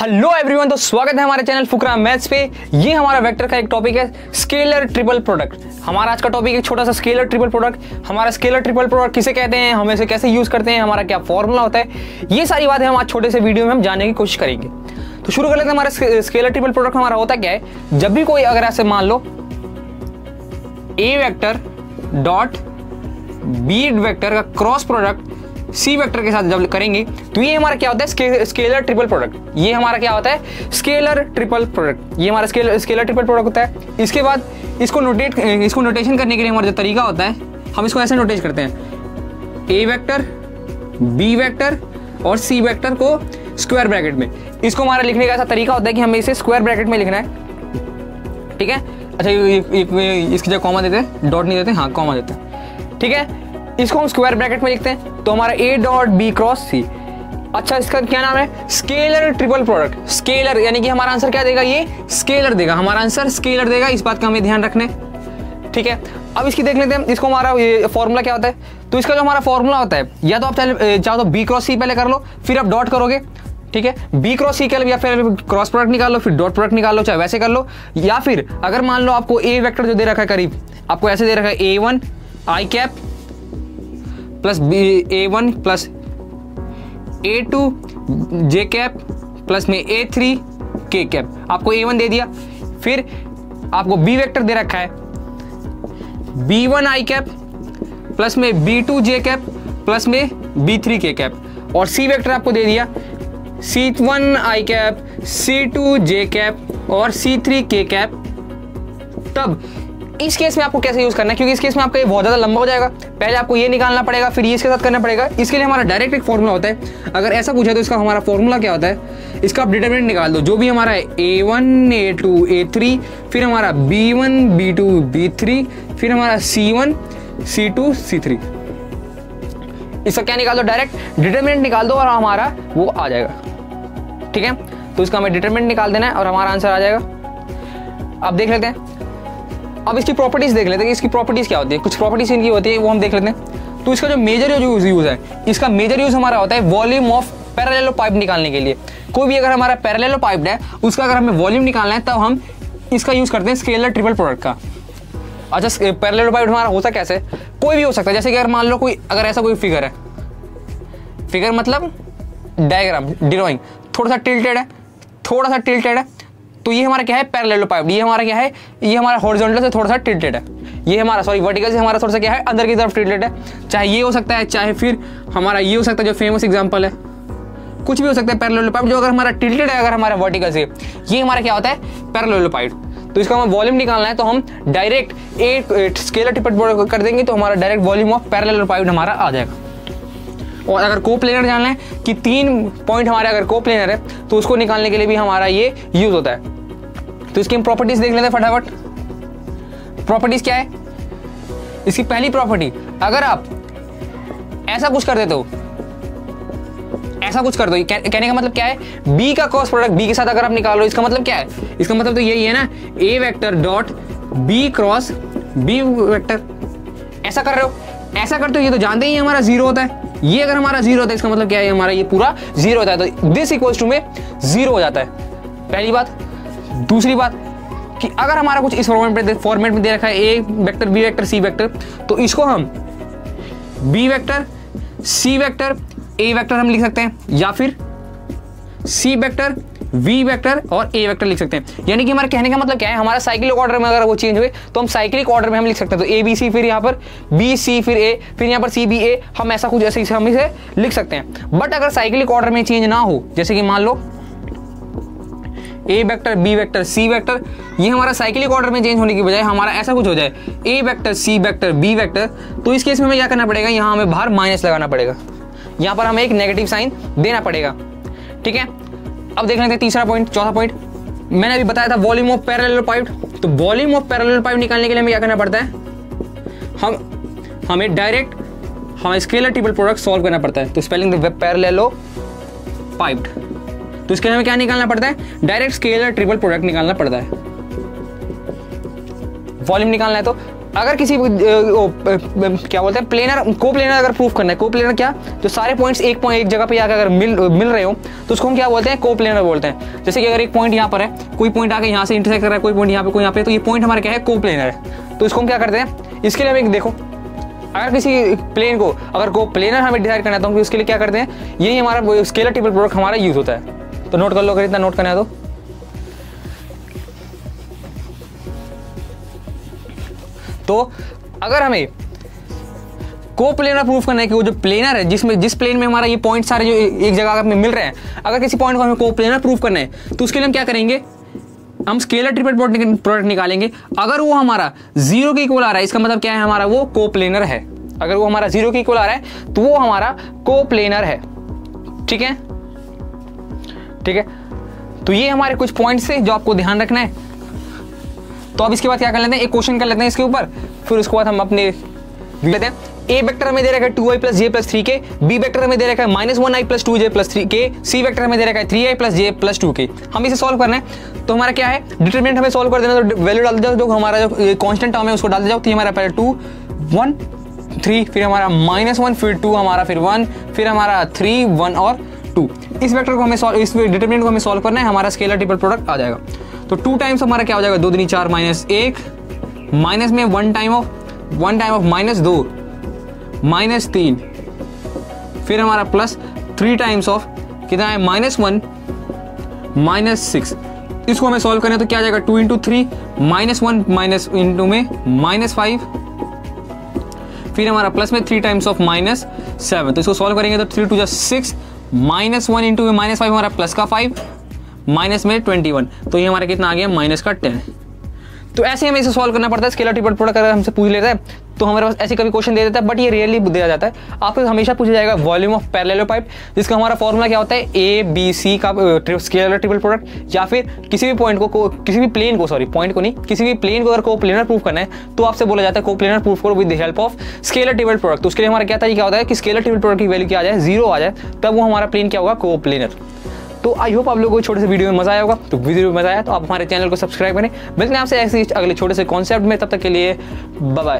Hello everyone तो स्वागत है हमारे चैनल फुकरा मैथ्स पे। ये हमारा वेक्टर का एक टॉपिक है स्केलर ट्रिपल प्रोडक्ट हमारा आज का टॉपिक है छोटा सा स्केलर ट्रिपल प्रोडक्ट हमारा स्केलर ट्रिपल प्रोडक्ट किसे कहते हैं, हम इसे कैसे यूज़ करते हैं, हमारा क्या फॉर्मूला होता है, ये सारी बातें हम आज छोटे से वीडियो में हम जानने की कोशिश करेंगे। तो शुरू कर लेते हैं हमारा स्केलर ट्रिपल प्रोडक्ट हमारा होता क्या है, जब भी कोई अगर ऐसे मान लो A vector dot B vector का क्रॉस प्रोडक्ट सी वेक्टर के साथ जब करेंगे तो ये हमारा क्या होता है? स्केलर ट्रिपल प्रोडक्ट ये हमारा क्या होता है? स्केलर ट्रिपल प्रोडक्ट ये हमारा स्केलर स्केलर ट्रिपल प्रोडक्ट होता है। इसके बाद इसको नोटेट इसको नोटेशन करने के लिए हमारा जो तरीका होता है, हम इसको ऐसे नोटेट करते हैं। ए वेक्टर बी वेक्टर और सी वैक्टर को स्क्वायर ब्रैकेट में। इसको हमारा लिखने का ऐसा तरीका होता है कि हमें इसे स्क्वायर ब्रैकेट में लिखना है। ठीक है? अच्छा इसकी जगह कॉमा देते हैं। डॉट नहीं देते हाँ कॉमा देते हैं। ठीक है? इसको हम स्क्वायर ब्रैकेट में लिखते हैं। तो हमारा A dot B cross C अच्छा इसका क्या नाम है? स्केलर ट्रिपल प्रोडक्ट स्केलर यानी कि हमारा आंसर क्या देगा? ये स्केलर देगा। हमारा आंसर स्केलर देगा। इस बात का हमें ध्यान रखने ठीक है? अब इसकी देख लेते हैं। इसको हमारा, ये फॉर्मूला क्या होता है? तो इसका जो हमारा फॉर्मूला होता है, या तो आप चाहे चाहो तो बी क्रॉस सी पहले कर लो, फिर आप डॉट करोगे। ठीक है? बी क्रॉस सी कर या फिर क्रॉस प्रोडक्ट निकाल लो, फिर डॉट प्रोडक्ट निकाल लो, चाहे वैसे कर लो। या फिर, अगर मान लो आपको ए वेक्टर जो दे रखा है करीब, आपको ऐसे दे रखा है A one I cap plus B, A one plus A two, J cap plus में ए थ्री, के कैप। आपको ए वन दे दिया। फिर आपको बी वेक्टर दे रखा है। B one I cap plus में B two J cap plus में बी थ्री के कैप। और सी वेक्टर आपको दे दिया। C one I cap, C two J cap और सी थ्री के कैप। तब इस केस में आपको कैसे यूज़ करना है? क्योंकि इस केस में आपका ये बहुत ज़्यादा लंबा हो जाएगा। पहले आपको ये निकालना पड़ेगा, फिर ये इसके साथ करना पड़ेगा। इसके लिए हमारा डायरेक्ट एक फॉर्मूला होता है। अगर ऐसा पूछा तो इसका हमारा फॉर्मूला क्या होता है? इसका आप डिटर्मिनेंट निकाल दो। जो भी हमारा A one A two A three फिर हमारा B one B two B three फिर हमारा C one C two C three इसका क्या निकाल दो? डायरेक्ट डिटर्मिनेंट निकाल दो और हमारा वो आ जाएगा। ठीक है? तो इसका हमें डिटर्मिनेंट निकाल देना है और हमारा आंसर आ जाएगा। अब देख लेते हैं। अब इसकी प्रॉपर्टीज़ देख लेते हैं इसकी प्रॉपर्टीज़ क्या होती है। कुछ प्रॉपर्टीज़ इनकी होती है, वो हम देख लेते हैं। तो इसका जो मेजर यूज़ यूज़ है, इसका मेजर यूज़ हमारा होता है वॉल्यूम ऑफ़ पैरेललो पाइप निकालने के लिए। कोई भी अगर हमारा पैरेललो पाइप है, उसका अगर हमें वॉल्यूम निकालना है, तब हम इसका यूज़ करते हैं स्केलर ट्रिपल प्रोडक्ट का। अच्छा पैरेललो पाइप हमारा होता कैसे कोई भी हो सकता है, जैसे कि अगर मान लो कोई अगर ऐसा कोई फिगर है। फिगर मतलब डायग्राम ड्रॉइंग थोड़ा सा टिल्टेड है, थोड़ा सा टिल्टेड है तो ये हमारा क्या है? पैरेलल पाइप ये हमारा क्या है? ये हमारा हॉरिजॉन्टल से थोड़ा सा टिल्टेड है। ये हमारा सॉरी वर्टिकल से हमारा थोड़ा सा क्या है? अंदर की तरफ़ टिल्टेड है। चाहे ये हो सकता है, चाहे फिर हमारा ये हो सकता है, जो फ़ेमस एग्ज़ाम्पल है। कुछ भी हो सकता है पैरेलल पाइप जो अगर हमारा टिल्टेड है, अगर हमारा वर्टिकल से। ये हमारा क्या होता है? पैरेलल पाइप तो इसका हमें वॉल्यूम निकालना है तो हम डायरेक्ट एक स्केलर टिपट कर देंगे तो हमारा direct volume of parallel pipe हमारा आ जाएगा। और अगर को प्लेनर जान लें कि तीन पॉइंट हमारे अगर को प्लेनर है तो उसको निकालने के लिए भी हमारा ये यूज़ होता है। तो इसकी हम प्रॉपर्टीज़ देख लेते हैं फटाफट। प्रॉपर्टीज़ क्या है? इसकी पहली प्रॉपर्टी अगर आप ऐसा कुछ कर देते हो ऐसा कुछ कर दो कहने का मतलब क्या है? बी का क्रॉस प्रोडक्ट बी के साथ अगर आप निकालो इसका मतलब क्या है? इसका मतलब तो यही है ना A vector dot B cross B vector ऐसा कर रहे हो? ऐसा करते हो, ये तो जानते ही हमारा ज़ीरो होता है। ये अगर हमारा ज़ीरो होता है इसका मतलब क्या है? हमारा ये पूरा ज़ीरो होता है तो दिस इक्वल्स टू में ज़ीरो हो जाता है। पहली बात। दूसरी बात कि अगर हमारा कुछ इस फॉर्मेट में फॉर्मेट में दे रखा है A vector B vector C vector तो इसको हम B vector C vector A vector हम लिख सकते हैं, या फिर सी वेक्टर वी वेक्टर और ए वेक्टर लिख सकते हैं। यानी कि हमारे कहने का मतलब क्या है? हमारा साइक्लिक ऑर्डर में अगर वो चेंज हुए तो हम साइक्लिक ऑर्डर में हम लिख सकते हैं। तो ए बी सी फिर यहाँ पर बी सी फिर ए फिर यहाँ पर सी बी ए हम ऐसा कुछ ऐसे हम इसे लिख सकते हैं। बट अगर साइक्लिक ऑर्डर में चेंज ना हो, जैसे कि मान लो A vector B vector C vector ये हमारा साइक्लिक ऑर्डर में चेंज होने की बजाय हमारा ऐसा कुछ हो जाए। A vector C vector B vector तो इस केस में हमें क्या करना पड़ेगा? यहाँ हमें बाहर माइनस लगाना पड़ेगा। यहाँ पर हमें एक नेगेटिव साइन देना पड़ेगा। ठीक है? अब देख लेते हैं तीसरा पॉइंट चौथा पॉइंट मैंने अभी बताया था वॉल्यूम ऑफ़ पैरेलल पाइप तो वॉल्यूम ऑफ़ पैरेलल पाइप निकालने के लिए हमें क्या करना पड़ता है? हम, हमें डायरेक्ट हमें स्केलर ट्रिपल प्रोडक्ट सॉल्व करना पड़ता है। तो स्पेलिंग पैरेललो पाइप्ड तो इसके लिए हमें क्या निकालना पड़ता है? डायरेक्ट स्केलर ट्रिपल प्रोडक्ट निकालना पड़ता है। वॉल्यूम निकालना है तो अगर किसी ओ, क्या बोलते हैं प्लेनर को प्लेनर अगर प्रूफ करना है को प्लेनर क्या? जो सारे पॉइंट्स एक पॉइंट एक जगह पे आकर अगर मिल मिल रहे हो तो उसको हम क्या बोलते हैं? को प्लेनर बोलते हैं। जैसे कि अगर एक पॉइंट यहाँ पर है कोई पॉइंट आके यहाँ से इंटरसेक्ट कर रहा है कोई पॉइंट यहाँ पे कोई यहाँ पे तो ये पॉइंट हमारा क्या है? को प्लेनर है। तो इसको हम क्या करते हैं? इसके लिए हम एक देखो अगर किसी प्लेन को अगर को प्लेनर हमें डिसाइड करना है तो हम इसके लिए क्या करते हैं? यही हमारा स्केलर टेबल प्रोडक्ट हमारा यूज़ होता है। तो नोट कर लो अगर इतना नोट करना है तो। तो अगर हमें को प्लेनर प्रूफ करना है कि वो जो प्लेनर है, जिसमें जिस प्लेन में हमारा ये पॉइंट सारे जो एक जगह में मिल रहे हैं, अगर किसी पॉइंट को हमें को प्लेनर प्रूफ करना है तो उसके लिए हम क्या करेंगे? हम स्केलर ट्रिपल प्रोडक्ट निकालेंगे। अगर वो हमारा ज़ीरो के इक्वल आ रहा है, इसका मतलब क्या है? हमारा वो को प्लेनर है। अगर वो हमारा ज़ीरो के इक्वल आ रहा है तो वो हमारा को प्लेनर है। ठीक है? ठीक है? तो ये हमारे कुछ पॉइंट्स थे जो आपको ध्यान रखना है। तो अब इसके बाद क्या कर लेते हैं? एक क्वेश्चन कर लेते हैं इसके ऊपर। फिर उसके बाद हम अपने लेते हैं। ए वेक्टर हमें दे रखा है two I plus J plus three K B vector हमें दे रखा है minus one I plus two J plus three K C vector हमें दे रखा है three I plus J plus two K हम इसे सॉल्व करना है। तो हमारा क्या है? डिटरमिनेंट हमें सॉल्व कर देना तो वैल्यू डाल जाओ जो हमारा जो कांस्टेंट टर्म है, उसको डाल जाओ तो हमारा पहले टू वन थ्री फिर हमारा माइनस वन फिर टू हमारा फिर वन फिर हमारा थ्री वन और टू इस वेक्टर को हमें सॉल्व इस डिटरमिनेंट को हमें सॉल्व करना है। हमारा स्केलर ट्रिपल प्रोडक्ट आ जाएगा। तो टू टाइम्स हमारा क्या हो जाएगा? दो दिन चार माइनस एक माइनस में one time of one time of minus दो माइनस तीन। फिर हमारा प्लस थ्री टाइम्स ऑफ़ कितना है? माइनस वन माइनस सिक्स इसको हमें सॉल्व करना है तो क्या आ जाएगा? Two into three minus one minus into में माइनस फाइव फिर हमारा प्लस में three times of minus seven तो इसको सॉल्व करेंगे तो three two just six minus one into में माइनस फाइव हमारा प्लस का फाइव माइनस में ट्वेंटी वन। तो ये हमारा कितना आ गया? माइनस का टेन। तो ऐसे हमें इसे सॉल्व करना पड़ता है स्केलर ट्रिपल प्रोडक्ट अगर हमसे पूछ लेता है। तो हमारे पास ऐसे कभी क्वेश्चन दे देता है बट ये रियली दिया जाता है। आपको हमेशा पूछा जाएगा वॉल्यूम ऑफ़ पैरेलल पाइप जिसका हमारा फॉर्मूला क्या होता है? ए बी सी का स्केलर ट्रिपल प्रोडक्ट या फिर किसी भी पॉइंट को, को किसी भी प्लेन को सॉरी पॉइंट को नहीं किसी भी प्लेन को अगर को प्लेनर प्रूफ करना है तो आपसे बोला जाता है को प्लेनर प्रूफ करो with help of scalar triple product तो उसके लिए हमारा क्या तरीका होता है कि स्केलर ट्रिपल प्रोडक्ट की वैल्यू क्या आ जाए? ज़ीरो आ जाए तब वो हमारा प्लेन क्या होगा? को प्लेनर तो आई होप आप लोगों को छोटे से वीडियो में मज़ा आया होगा। तो वीडियो में मज़ा आया तो आप हमारे चैनल को सब्सक्राइब करें। मिलते हैं आपसे ऐसे अगले छोटे से कॉन्सेप्ट में, तब तक के लिए बाय